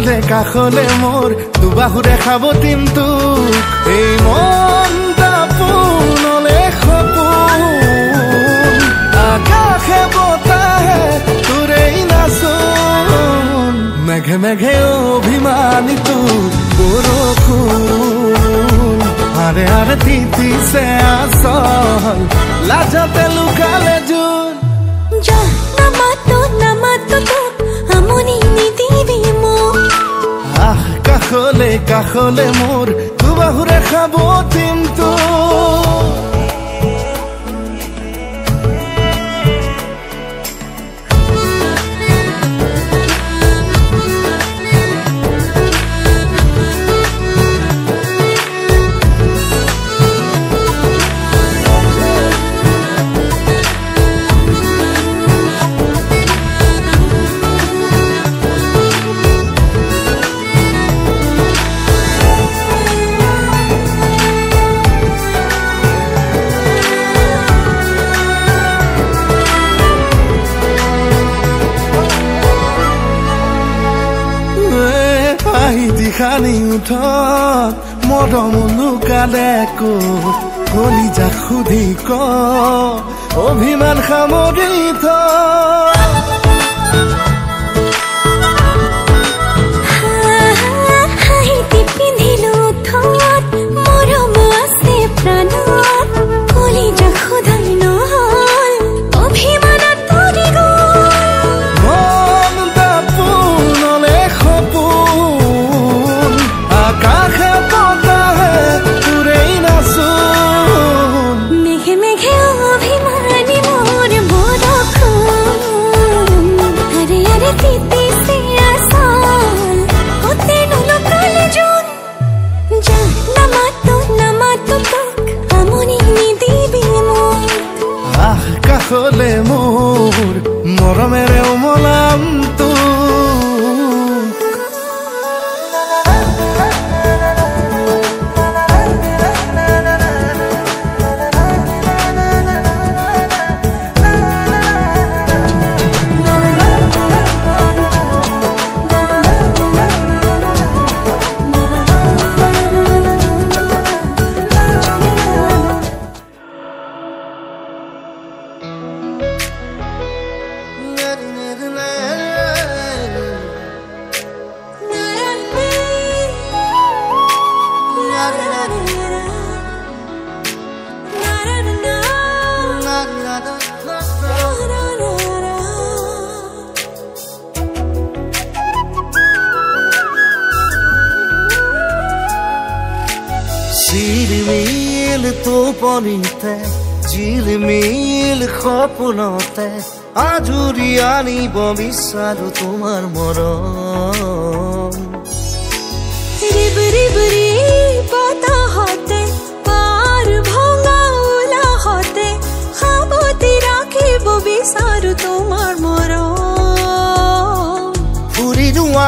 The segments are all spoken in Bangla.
কাষলে কাষলে মোৰ দুবাহুৰে খাব কিন্তু এই মন তাপোনলে সপোন আকাশে বতাহে তোৰেই নাচোন। মেঘে মেঘে অভিমানিতো বৰষুণ। আৰে আৰে তিতিছে আচল, লাজতে লুকালে জোন। কাষলে কাষলে মোৰ তোবাহুৰে খাব দিনটো মৰম লুকালে কলিজা সুধি ক অভিমান সামগ্ৰী থ। জিলিমি তোপনিতে জিলিমি সপোনতে আজুরি আনিব বিচার তোমার মরম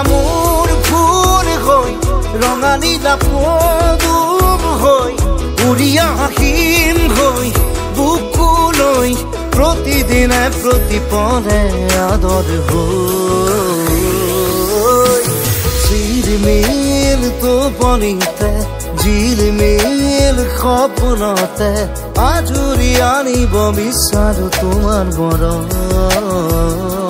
মোর ভুল হয় রঙালী দাপোর আহিম হৈ বুকুলৈ প্ৰতিদিনে প্ৰতিপদে আদৰ হৈ। জিলমিল টোপনিতে জিলমিল সপোনতে আজুৰি আনিব বিচাৰো তোমাৰ মৰম।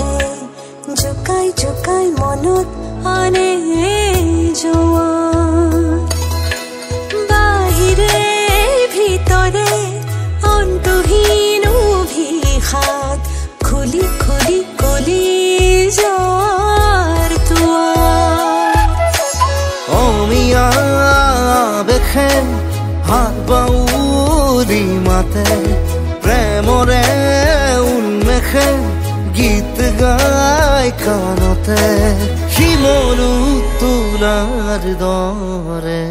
পৰসে জোকাই জোকাই মনত আনে জোৱান বাহিৰে ভিতৰে অন্তহীন অভিষাদ খুলি খুলি কলি যাৰ দুৱাৰ অমিয়া বেখে হাত বাউরি মাতে, প্রেমরে উন্মেখে গীত গায় কানতে শিমলু তুলার দরে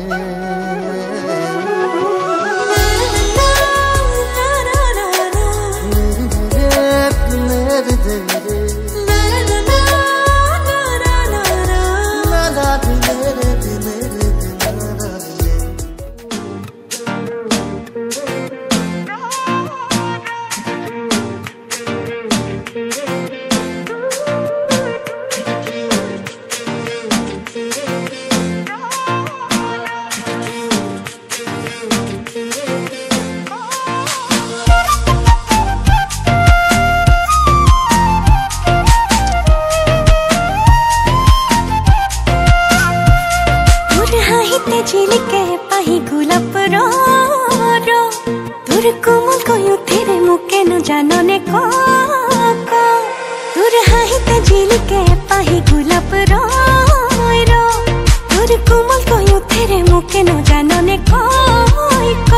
ঝিলিকে পাহি গোলাপ র তোর কোমল কয়ুথিরে মুকে ন জাননে ক ক।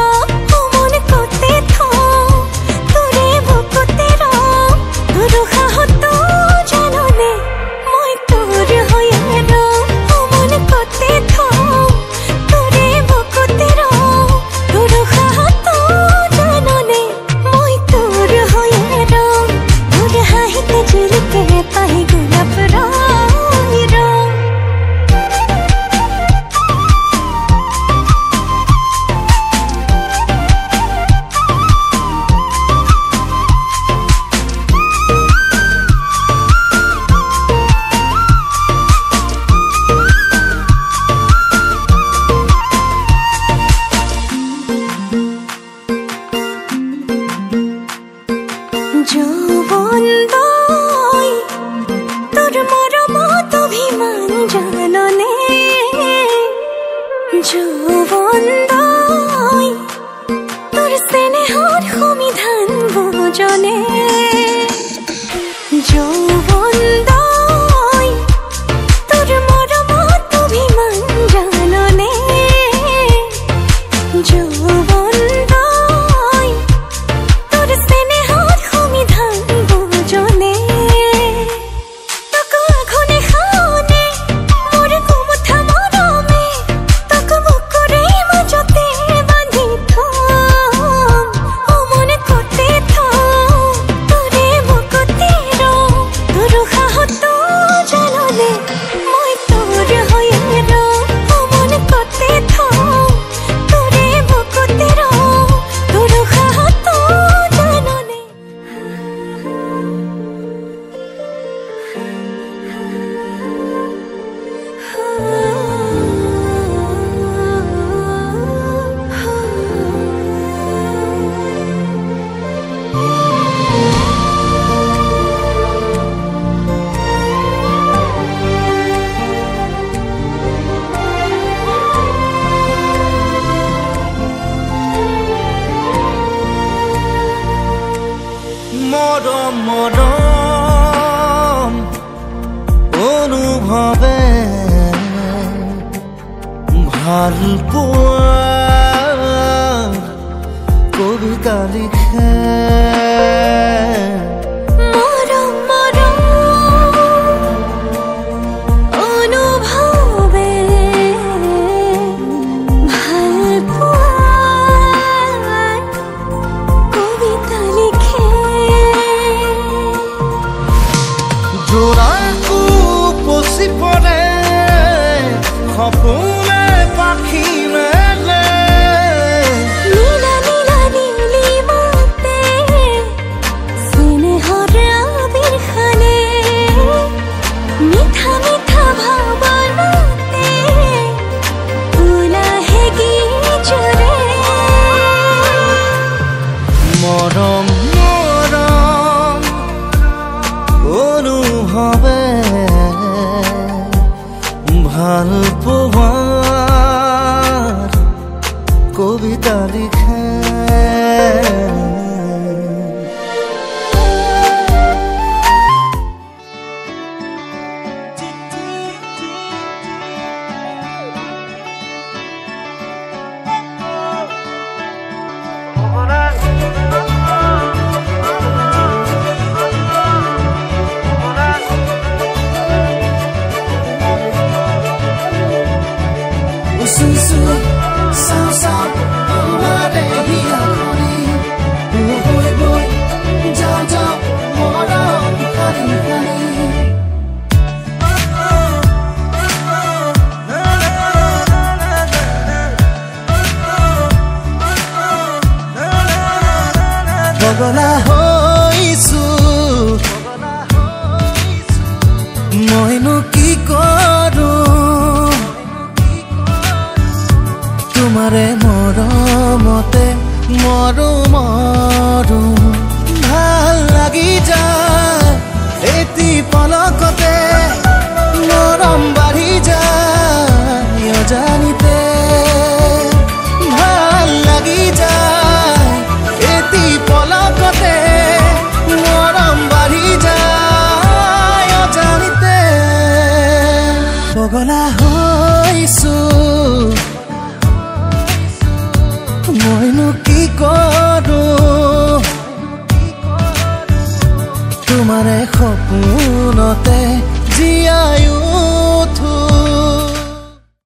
বোজনে কবিতা লিখে